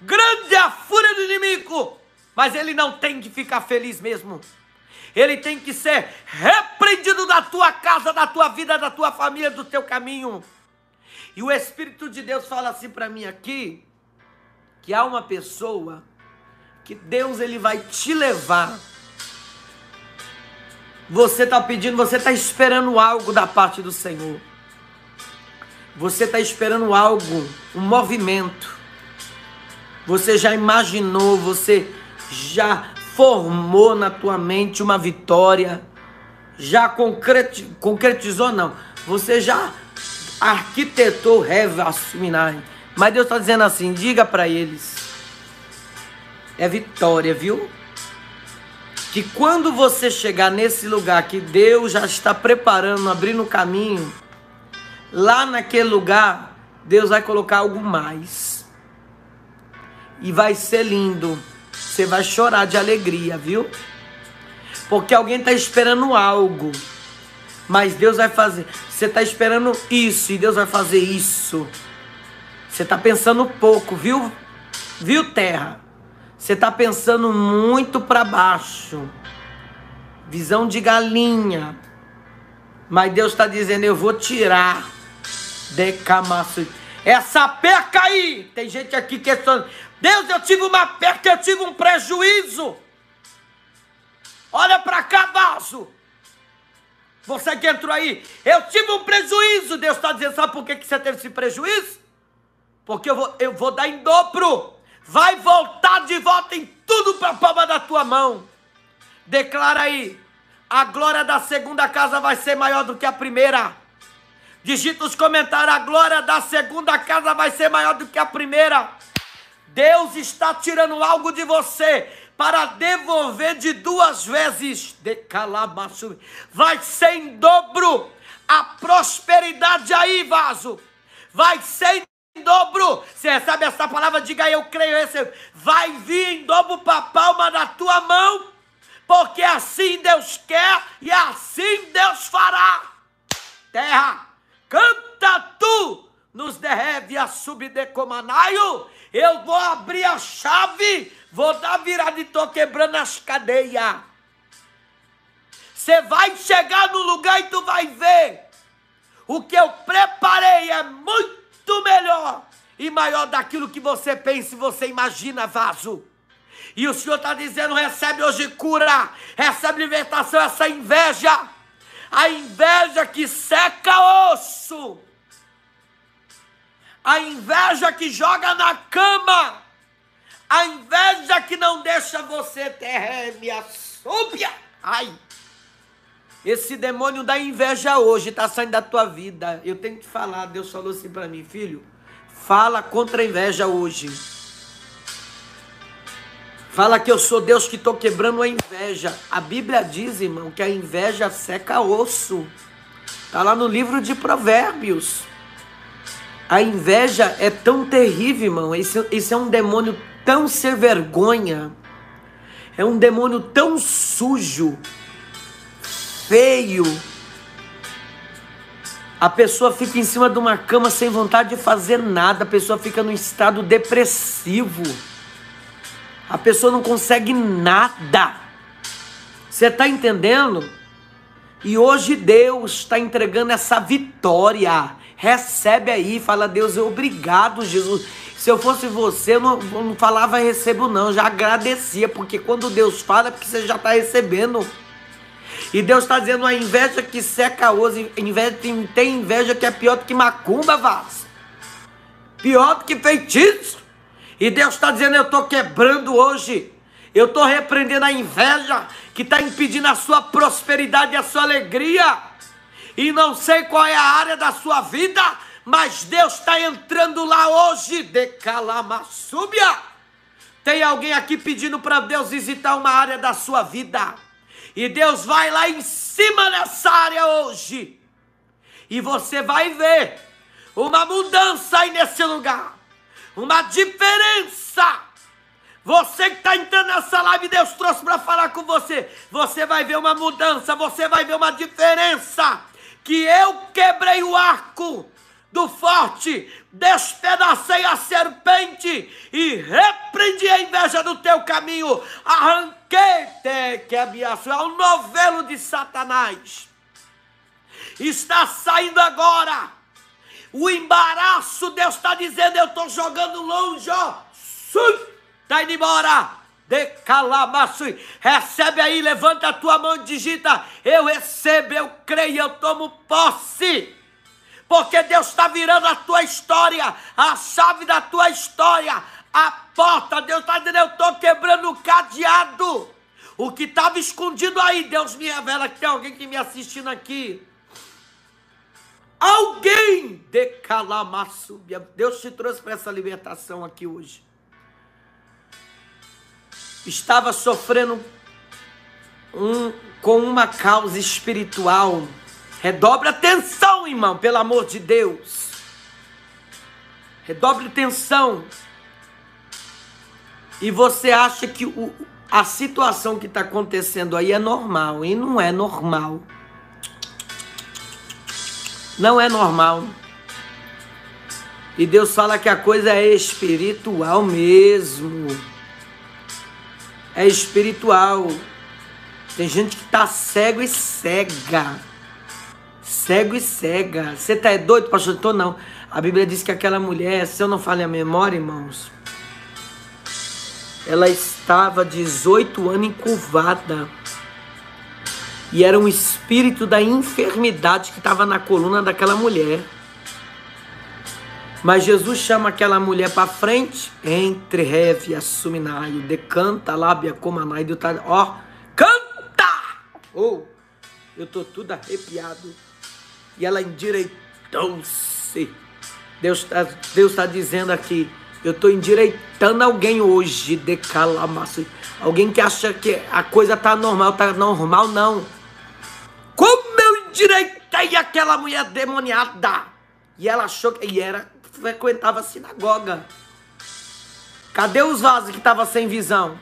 Grande é a fúria do inimigo, mas ele não tem que ficar feliz mesmo ele tem que ser repreendido da tua casa, da tua vida, da tua família, do teu caminho. E o Espírito de Deus fala assim para mim aqui, que há uma pessoa que Deus ele vai te levar. Você está pedindo, você está esperando algo da parte do Senhor. Você está esperando algo, um movimento. Você já imaginou, você já formou na tua mente uma vitória, já concreti concretizou, não. Você já arquitetou Revasminai. Mas Deus está dizendo assim: diga para eles. É vitória, viu? Que quando você chegar nesse lugar que Deus já está preparando, abrindo o caminho, lá naquele lugar, Deus vai colocar algo mais. E vai ser lindo. Você vai chorar de alegria, viu? Porque alguém está esperando algo. Mas Deus vai fazer. Você está esperando isso e Deus vai fazer isso. Você está pensando pouco, viu? Viu, terra? Você está pensando muito para baixo. Visão de galinha. Mas Deus está dizendo: Eu vou tirar. Decamaço. Essa peca aí. Tem gente aqui questionando. Deus, eu tive uma perca, eu tive um prejuízo. Olha para cá, vaso. Você que entrou aí, eu tive um prejuízo. Deus está dizendo, sabe por que, que você teve esse prejuízo? Porque eu vou, eu vou dar em dobro. Vai voltar de volta em tudo para a palma da tua mão. Declara aí. A glória da segunda casa vai ser maior do que a primeira. Digita os comentários. A glória da segunda casa vai ser maior do que a primeira. Deus está tirando algo de você para devolver de duas vezes. De calamaço. Vai ser em dobro a prosperidade aí, vaso. Vai ser em dobro. Você recebe essa palavra? Diga eu creio. Esse. Vai vir em dobro para a palma da tua mão. Porque assim Deus quer e assim Deus fará. Terra, canta tu nos derreve a subdecomanaio. Eu vou abrir a chave Vou dar virada e estou quebrando as cadeias. Você vai chegar no lugar e tu vai ver. O que eu preparei é muito melhor e maior daquilo que você pensa e você imagina, vaso. E o Senhor está dizendo: recebe hoje cura, recebe libertação, essa inveja. A inveja que seca osso. A inveja que joga na cama a inveja que não deixa você ter minha súbia. Ai. Esse demônio da inveja hoje está saindo da tua vida. Eu tenho que falar. Deus falou assim para mim, filho. Fala contra a inveja hoje. Fala que eu sou Deus que estou quebrando a inveja. A Bíblia diz, irmão, que a inveja seca osso. Está lá no livro de Provérbios. A inveja é tão terrível, irmão. Isso, isso é um demônio tão sem vergonha, é um demônio tão sujo, feio. A pessoa fica em cima de uma cama sem vontade de fazer nada, a pessoa fica num estado depressivo. A pessoa não consegue nada. Você está entendendo? E hoje Deus está entregando essa vitória. Recebe aí, fala Deus, obrigado, Jesus. Se eu fosse você, eu não, não falava recebo, não, já agradecia, porque quando Deus fala, é porque você já está recebendo. E Deus está dizendo a inveja que seca hoje, inveja, tem, tem inveja que é pior do que macumba, vaz. Pior do que feitiço. E Deus está dizendo: eu estou quebrando hoje. Eu estou repreendendo a inveja que está impedindo a sua prosperidade e a sua alegria. E não sei qual é a área da sua vida, mas Deus está entrando lá hoje, de Calamassúbia. Tem alguém aqui pedindo para Deus visitar uma área da sua vida. E Deus vai lá em cima nessa área hoje. E você vai ver uma mudança aí nesse lugar. Uma diferença. Você que está entrando nessa live, Deus trouxe para falar com você. Você vai ver uma mudança, você vai ver uma diferença. Que eu quebrei o arco do forte, despedacei a serpente e repreendi a inveja do teu caminho, arranquei-te que ameaçou, é um novelo de Satanás. Está saindo agora. O embaraço, Deus está dizendo, eu estou jogando longe, ó. Está indo embora. De calamaçui. Recebe aí, levanta a tua mão e digita. Eu recebo, eu creio, eu tomo posse porque Deus está virando a tua história, a chave da tua história, a porta. Deus está dizendo: Eu estou quebrando o cadeado. O que estava escondido aí, Deus me revela que tem alguém que me assistindo aqui. Alguém de Calamassúbia. Deus te trouxe para essa libertação aqui hoje. Estava sofrendo um, com uma causa espiritual Redobre atenção, irmão, pelo amor de Deus. Redobre atenção. E você acha que o, a situação que está acontecendo aí é normal. E não é normal. Não é normal. E Deus fala que a coisa é espiritual mesmo. É espiritual. Tem gente que está cego e cega cego e cega. Você tá doido, pastor? Tô não. A Bíblia diz que aquela mulher, se eu não falho a memória, irmãos, ela estava 18 anos encurvada. E era um espírito da enfermidade que estava na coluna daquela mulher. Mas Jesus chama aquela mulher para frente, entre reve assuminaio, decanta lábia comanai, ó, canta! Oh, eu tô tudo arrepiado. E ela endireitou-se. Deus está Deus tá dizendo aqui, eu estou endireitando alguém hoje, de calamaço. Alguém que acha que a coisa tá normal, tá normal não. Como eu endireitei aquela mulher demoniada. E ela achou que e era frequentava a sinagoga. Cadê os vasos que estavam sem visão?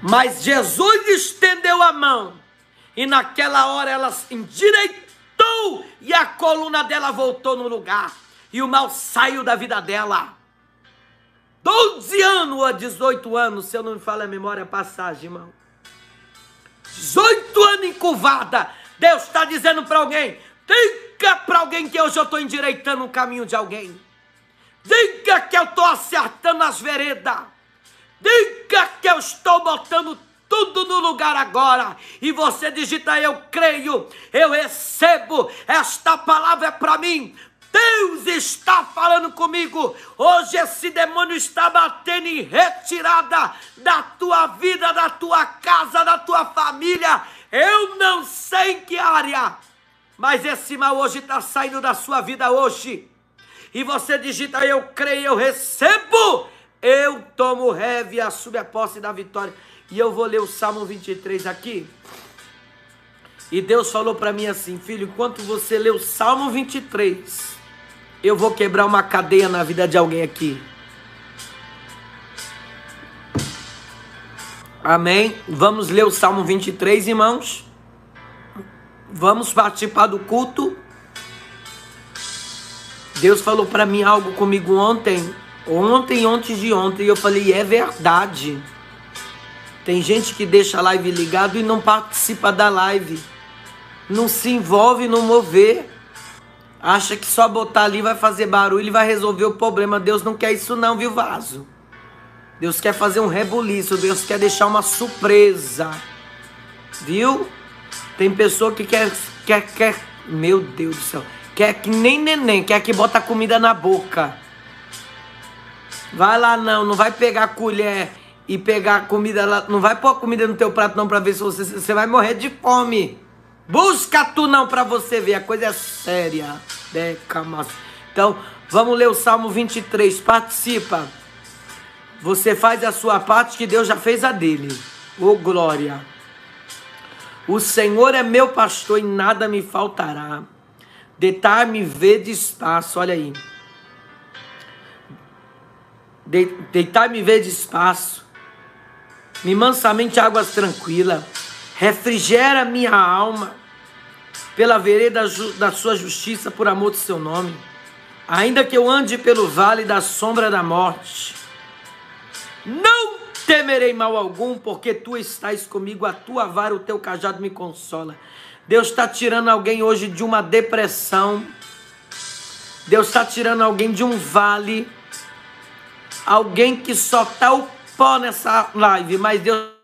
Mas Jesus estendeu a mão e naquela hora ela endireitou e a coluna dela voltou no lugar e o mal saiu da vida dela. 12 anos ou 18 anos, se eu não me falo a memória, a passagem, irmão. 18 anos encurvada. Deus está dizendo para alguém: diga para alguém que hoje eu estou endireitando o caminho de alguém. Diga que eu estou acertando as veredas. Diga que eu estou botando tudo no lugar agora. E você digita: Eu creio, eu recebo, esta palavra é para mim. Deus está falando comigo. Hoje esse demônio está batendo em retirada da tua vida, da tua casa, da tua família. Eu não sei em que área, mas esse mal hoje está saindo da sua vida hoje. E você digita: Eu creio, eu recebo. Eu tomo reve, assume a posse da vitória. E eu vou ler o Salmo 23 aqui. E Deus falou para mim assim, filho, enquanto você lê o Salmo 23, eu vou quebrar uma cadeia na vida de alguém aqui. Amém? Vamos ler o Salmo 23, irmãos. Vamos participar do culto. Deus falou para mim algo comigo ontem, ontem, ontem de ontem, e eu falei, é verdade. Tem gente que deixa a live ligado e não participa da live. Não se envolve no mover acha que só botar ali vai fazer barulho e vai resolver o problema. Deus não quer isso não, viu, vaso? Deus quer fazer um rebuliço, Deus quer deixar uma surpresa. Viu? Tem pessoa que quer, quer, quer, meu Deus do céu, quer que nem neném, quer que bota comida na boca. Vai lá não, não vai pegar colher e pegar comida lá, não vai pôr comida no teu prato não para ver se você, você vai morrer de fome. Busca tu não para você ver, a coisa é séria. Decamas. Então, vamos ler o Salmo 23. Participa. Você faz a sua parte que Deus já fez a dele. Ô oh, glória. O Senhor é meu pastor e nada me faltará. Deitar-me ver de espaço, olha aí. Deitar-me ver de espaço. Me mansamente águas tranquilas refrigera minha alma pela vereda da sua justiça, por amor do seu nome. Ainda que eu ande pelo vale da sombra da morte, não temerei mal algum, porque tu estás comigo, a tua vara, o teu cajado me consola. Deus está tirando alguém hoje de uma depressão. Deus está tirando alguém de um vale. Alguém que só está o pó nessa live, mas Deus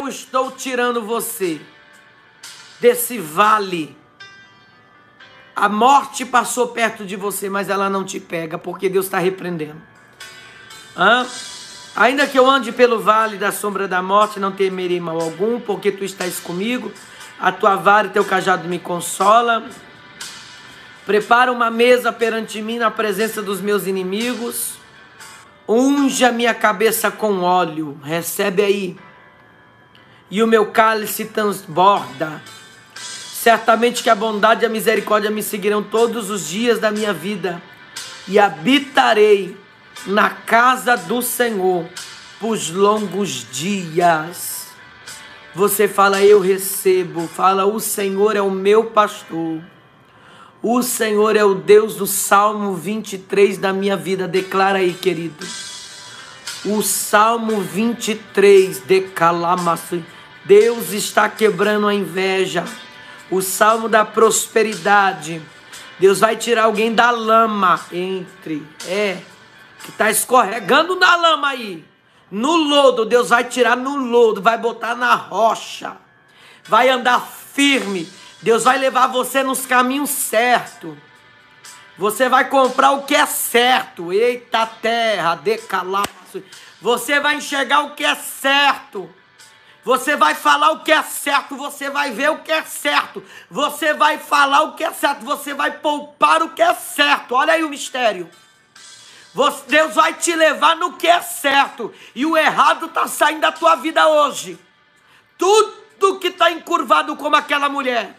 eu estou tirando você desse vale. A morte passou perto de você, mas ela não te pega, porque Deus está repreendendo. Hã? Ainda que eu ande pelo vale da sombra da morte, não temerei mal algum, porque tu estás comigo, a tua vara e teu cajado me consola. Prepara uma mesa perante mim na presença dos meus inimigos. Unge a minha cabeça com óleo. Recebe aí e o meu cálice transborda. Certamente que a bondade e a misericórdia me seguirão todos os dias da minha vida, e habitarei na casa do Senhor por longos dias. Você fala, eu recebo. Fala, o Senhor é o meu pastor. O Senhor é o Deus do Salmo 23 da minha vida. Declara aí, querido. O Salmo 23 de. Deus está quebrando a inveja. O salmo da prosperidade. Deus vai tirar alguém da lama entre. É. Que está escorregando na lama aí. No lodo, Deus vai tirar no lodo, vai botar na rocha, vai andar firme. Deus vai levar você nos caminhos certos. Você vai comprar o que é certo. Eita terra, decalaço. Você vai enxergar o que é certo. Você vai falar o que é certo, você vai ver o que é certo, você vai falar o que é certo, você vai poupar o que é certo. Olha aí o mistério. Deus vai te levar no que é certo e o errado está saindo da tua vida hoje. Tudo que está encurvado como aquela mulher,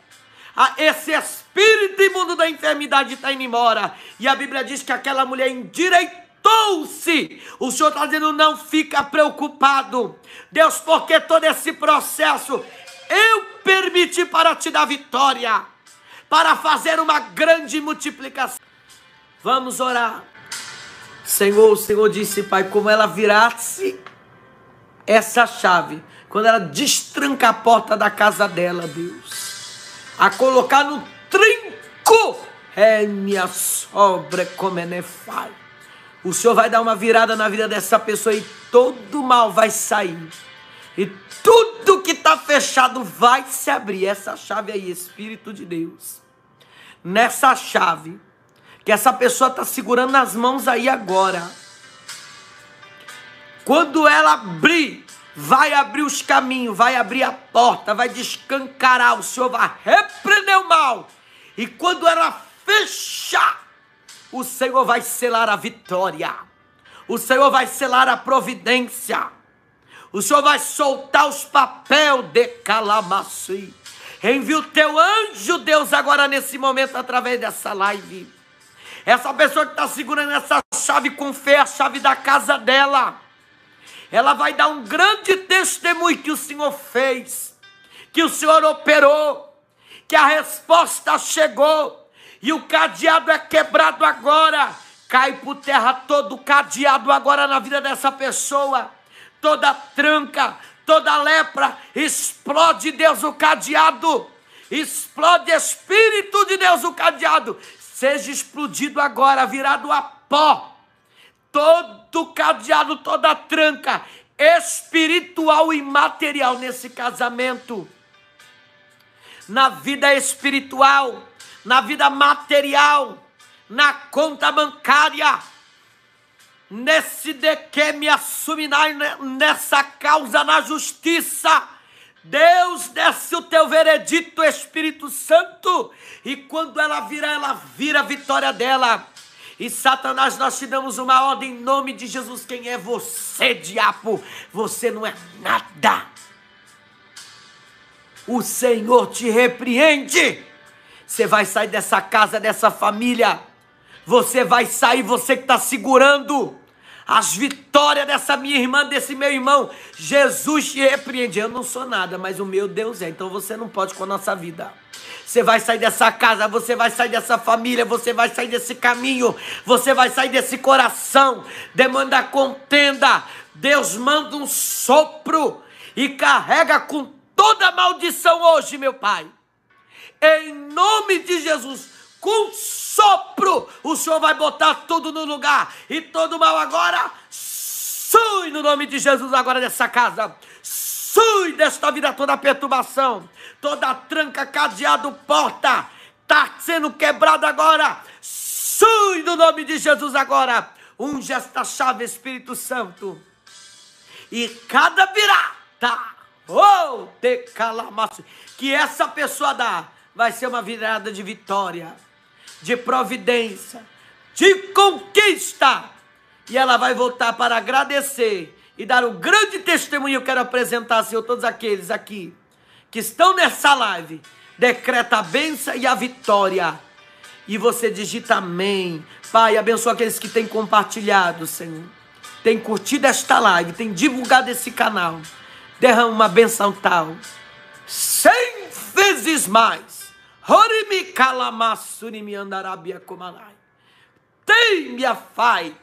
esse espírito imundo da enfermidade está indo embora. E a Bíblia diz que aquela mulher endireitou se O Senhor está dizendo: não fica preocupado. Deus, porque todo esse processo eu permiti para te dar vitória, para fazer uma grande multiplicação. Vamos orar. Senhor, o Senhor disse, Pai, como ela virasse essa chave, quando ela destranca a porta da casa dela, Deus, a colocar no trinco, é minha sobra como é faz. O Senhor vai dar uma virada na vida dessa pessoa e todo mal vai sair. E tudo que está fechado vai se abrir. Essa chave aí, Espírito de Deus. Nessa chave que essa pessoa está segurando nas mãos aí agora. Quando ela abrir, vai abrir os caminhos, vai abrir a porta, vai descancarar. O Senhor vai repreender o mal. E quando ela fechar, o Senhor vai selar a vitória. O Senhor vai selar a providência. O Senhor vai soltar os papéis de calamaçui. Envia o teu anjo, Deus, agora nesse momento, através dessa live. Essa pessoa que está segurando essa chave com fé, a chave da casa dela. Ela vai dar um grande testemunho que o Senhor fez, que o Senhor operou, que a resposta chegou e o cadeado é quebrado agora. Cai por terra todo o cadeado agora na vida dessa pessoa. Toda tranca, toda lepra, explode Deus o cadeado. Explode Espírito de Deus o cadeado. Seja explodido agora, virado a pó. Todo cadeado, toda tranca espiritual e material nesse casamento. Na vida espiritual na vida material, na conta bancária, nesse de que me assumirá nessa causa na justiça. Deus desce o teu veredito, Espírito Santo, e quando ela vira, ela vira a vitória dela. E Satanás, nós te damos uma ordem em nome de Jesus. Quem é você, diabo? Você não é nada. O Senhor te repreende. Você vai sair dessa casa, dessa família. Você vai sair, você que está segurando as vitórias dessa minha irmã, desse meu irmão. Jesus te repreende. Eu não sou nada, mas o meu Deus é. Então você não pode com a nossa vida. Você vai sair dessa casa, você vai sair dessa família, você vai sair desse caminho, você vai sair desse coração. Demanda contenda. Deus manda um sopro e carrega com toda maldição hoje, meu Pai em nome de Jesus, com sopro, o Senhor vai botar tudo no lugar. E todo mal agora, sui no nome de Jesus agora dessa casa, sui desta vida toda perturbação, toda tranca, cadeado, porta, está sendo quebrado agora, sui no nome de Jesus agora, unge esta chave, Espírito Santo, e cada virada, oh, decalamaço, que essa pessoa dá, vai ser uma virada de vitória, de providência, de conquista. E ela vai voltar para agradecer e dar um grande testemunho. Eu quero apresentar, Senhor, todos aqueles aqui que estão nessa live. Decreta a benção e a vitória. E você digita amém. Pai, abençoa aqueles que têm compartilhado, Senhor. Tem curtido esta live, tem divulgado esse canal. Derrama uma benção tal. Cem vezes mais Horimi kalamassuni mi andarabia comalai. Tem minha fai.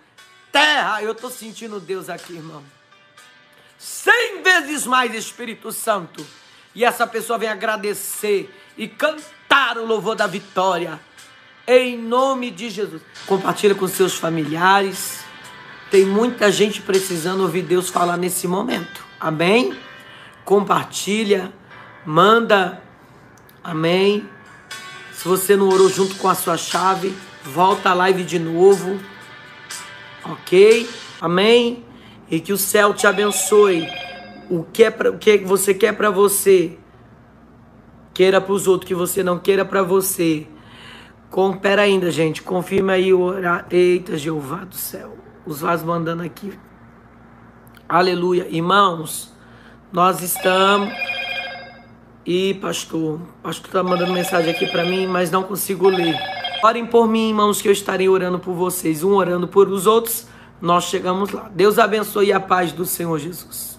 Terra, eu estou sentindo Deus aqui, irmão. Cem vezes mais Espírito Santo. E essa pessoa vem agradecer e cantar o louvor da vitória. Em nome de Jesus. Compartilha com seus familiares. Tem muita gente precisando ouvir Deus falar nesse momento. Amém? Compartilha, manda. Amém? Se você não orou junto com a sua chave, volta a live de novo. Ok? Amém? E que o céu te abençoe. O que, é pra, o que você quer para você, queira para os outros, que você não queira para você. Com, pera ainda, gente. Confirma aí o horário. Eita, Jeová do céu. Os vasos mandando aqui. Aleluia. Irmãos, nós estamos. E pastor, pastor está mandando mensagem aqui para mim, mas não consigo ler. Orem por mim, irmãos, que eu estarei orando por vocês. Um orando por os outros. Nós chegamos lá. Deus abençoe a paz do Senhor Jesus.